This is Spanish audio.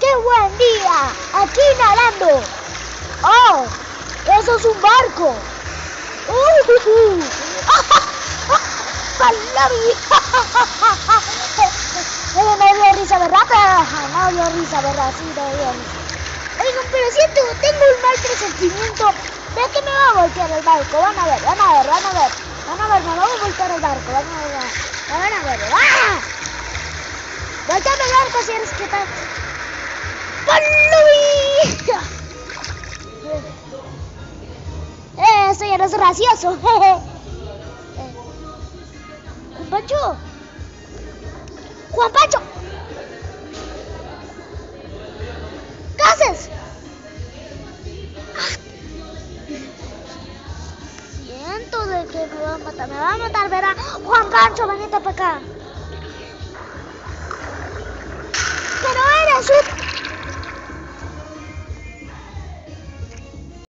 ¡Qué buen día! Aquí nadando. ¡Oh! ¡Eso es un barco! ¡Uh! no dio. No dio risa, ¿verdad? Sí, no dio risa. Pero siento, tengo un mal presentimiento. Ve que me va a voltear el barco. Van a ver, van a ver, van a ver. Van a ver, me va a voltear el barco. Van a ver, van a ver. ¡Ah! Volteame el barco si eres que tal. ¡Luis! Eh, eso ya no es gracioso. Juan Pancho. Juan Pancho. ¿Qué haces? Siento de que me va a matar, me va a matar, verá. Juan Pancho, venite para acá. Pero eres un